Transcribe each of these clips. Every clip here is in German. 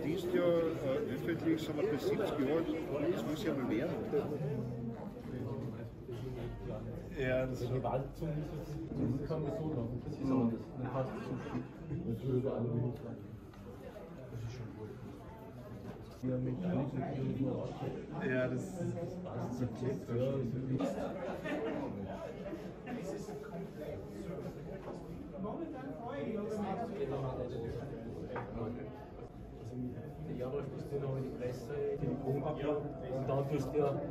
Unverreist dieses Jahr äh, öffentlich sind wir bis 70 Jahre, das muss ja mal werden. Ja, das ist Gewalt zum Das kann man so laufen. Das ist aber das. Dann passt es schon. Das würde alle wenig sein. Das ist schon gut. Ja, mit einigen nur Ja, das ist das ist ein Klick. Ja, das ist wirklich ja, da spielst du noch in die Presse, in die Punkt ab. Ja. Und dann tust du ja nicht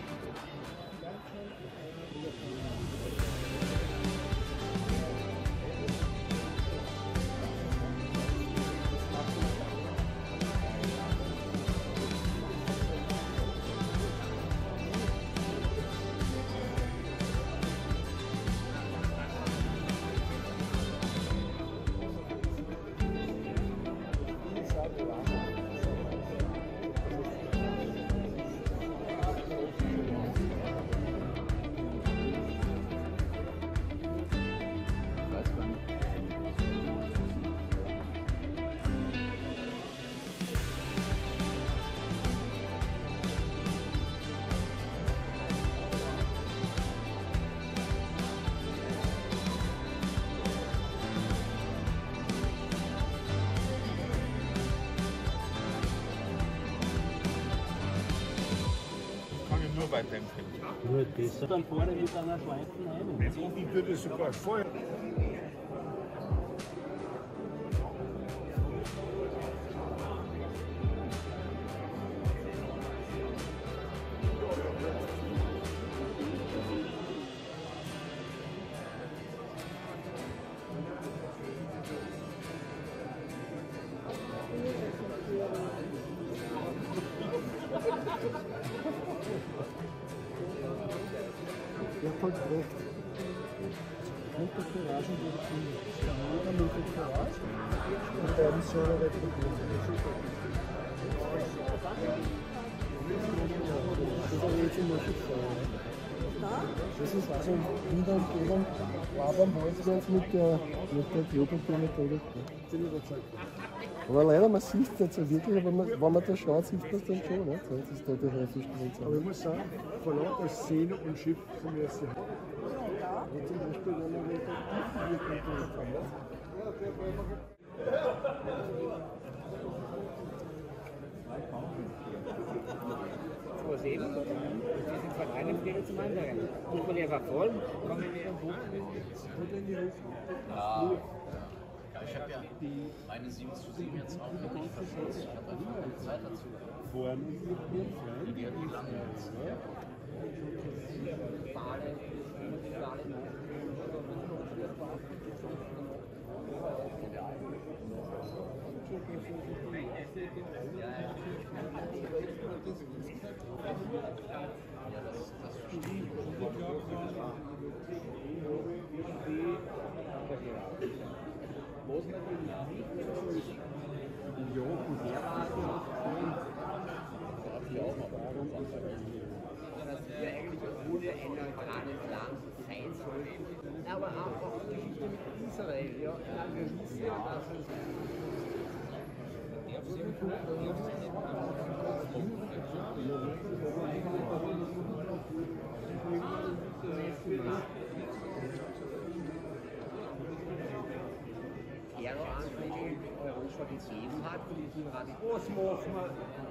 weiterempfehlen. Nur das. Dann vorne mit einer Schweifen ein. Ich würde sogar vorher. Ja, voll recht. Nicht das Garage und. Jeder Garage und der schon eine Das ist aber jetzt immer schon Das ist also Kinderumgebung, Wabern wollen sie jetzt mit der, der Klopapier-Methode. Bin überzeugt. Aber leider, man sieht es nicht so wirklich, aber man, wenn man da schaut, sieht man es dann schon. Nicht? So, Das ist da die heiße Spritze. Aber ich muss sagen, vor lauter Szene und Schiff sind wir jetzt Ja, zum Beispiel, wenn man sieben. Und wir sind von einem Flieger zum anderen. Man die einfach folgen, kommen wir wieder hoch. Ja, ich habe ja meine 7 zu 7 jetzt auch noch nicht verschossen. Ich habe einfach keine Zeit dazu. vorne mit mir frei. Die hat die lange jetzt. dass wir eigentlich ohne ein neutrales Land sein sollten. Aber auch die Geschichte mit Israel. Ja, wir wissen ja, dass es Terroranschläge gegeben hat, von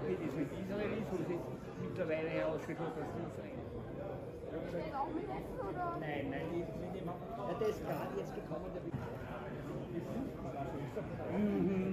wie das mit Israel ist, und ist mittlerweile herausgekommen, dass es Israel ist. Nein, nein, die, die, die, ja, der ist gerade jetzt gekommen, der Mhm.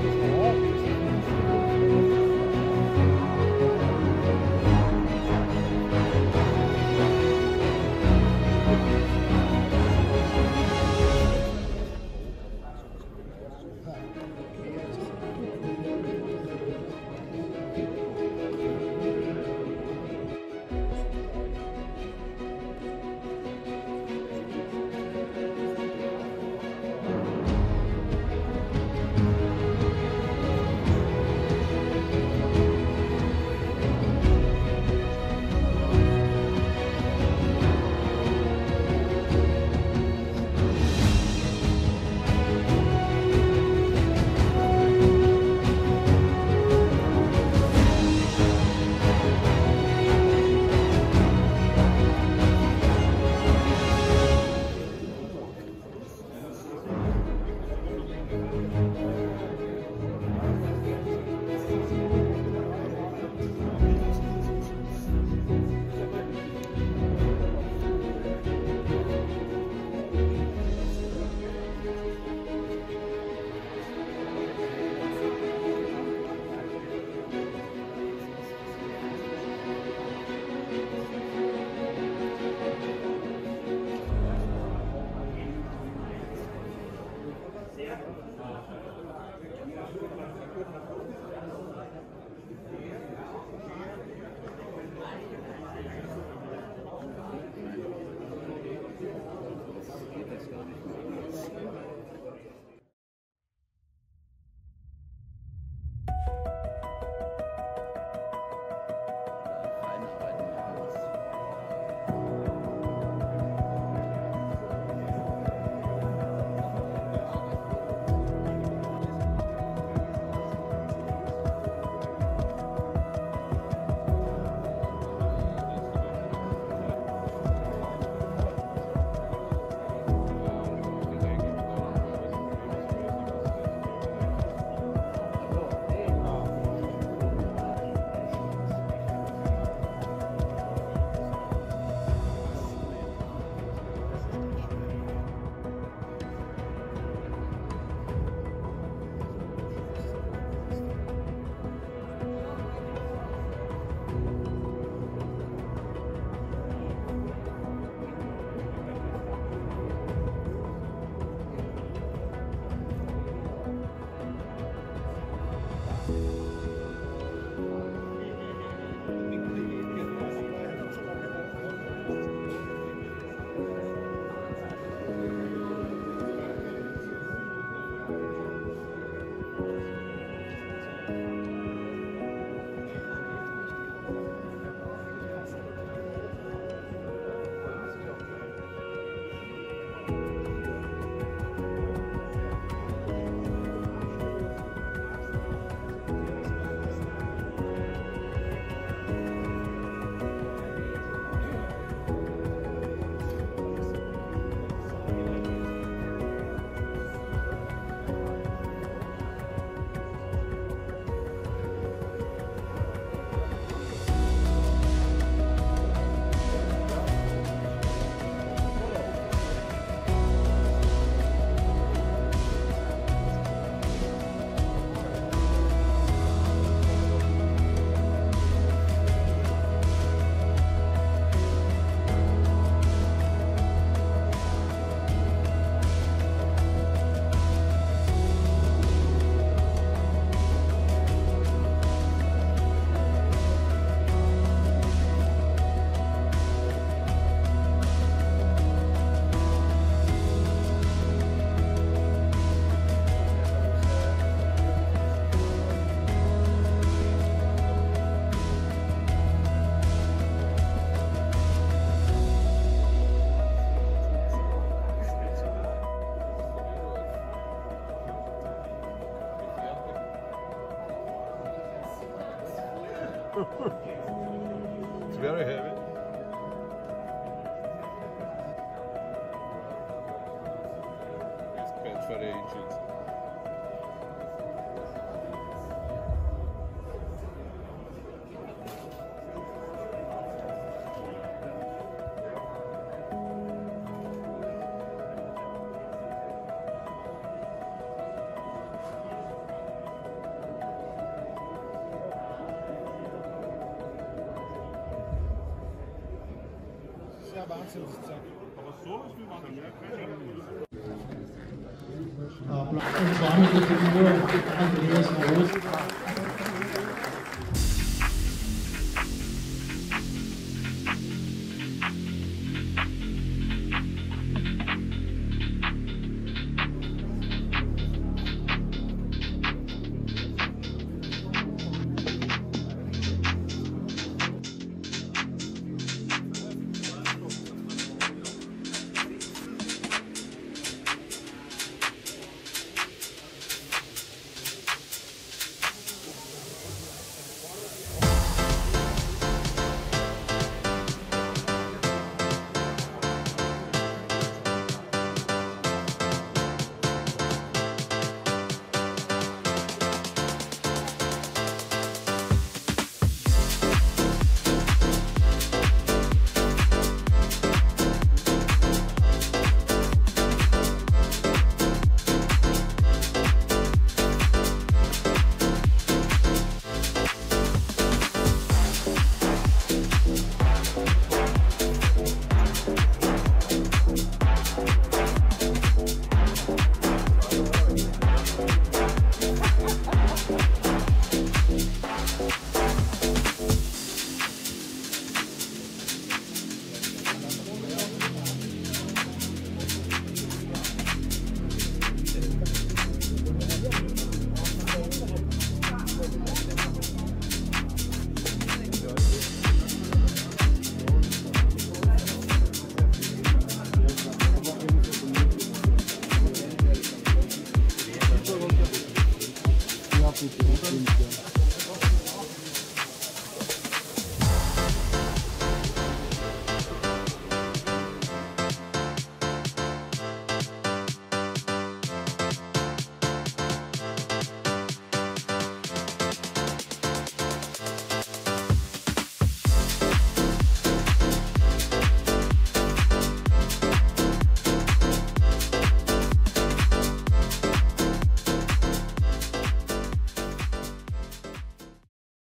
好。It's very heavy.